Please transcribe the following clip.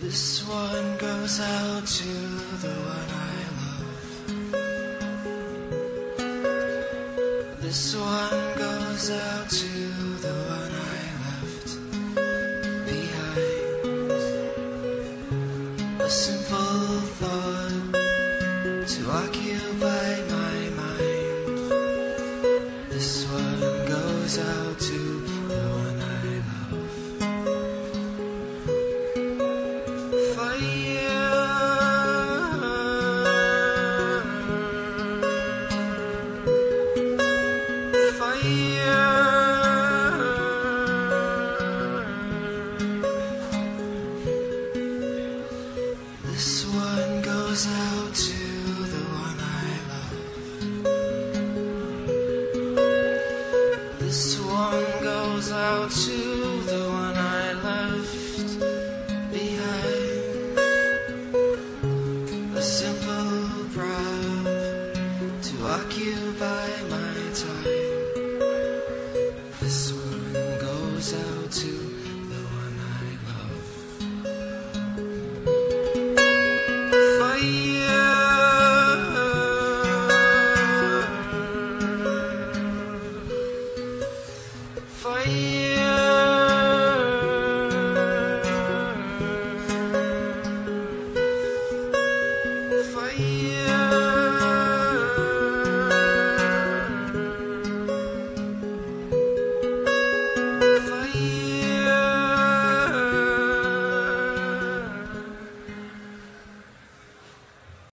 This one goes out to the one I love. This one goes out to the one I left behind. A simple thought to occupy This one goes out to Fire.